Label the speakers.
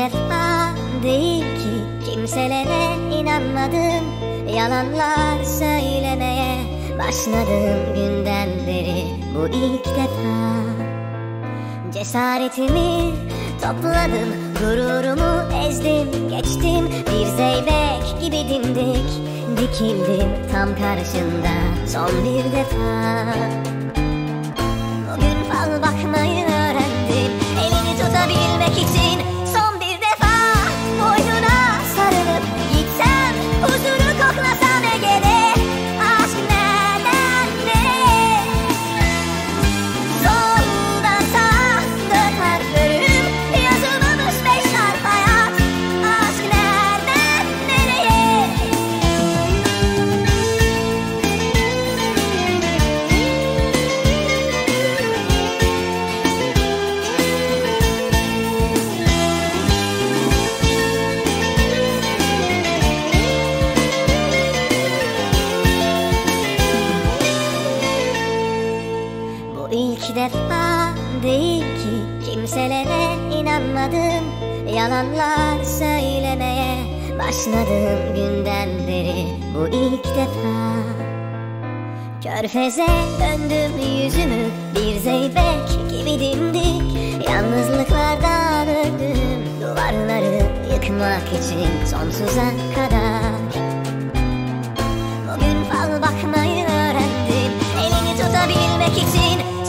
Speaker 1: defa değil ki. Kimselere inanmadım Yalanlar söylemeye başladım günden beri. Bu ilk defa. Cesaretimi topladım gururumu ezdim geçtim. Bir zeybek gibi dimdik dikildim tam karşında. Son bir defa değil ki kimselere inanmadım Yalanlar söylemeye başladım günden beri. Bu ilk defa. Körfeze döndüm yüzümü bir zeybek gibi dimdik. Yalnızlıklardan öldüm duvarları yıkmak için sonsuza kadar. Bugün fal bakmayı öğrendim Elini tutabilmek için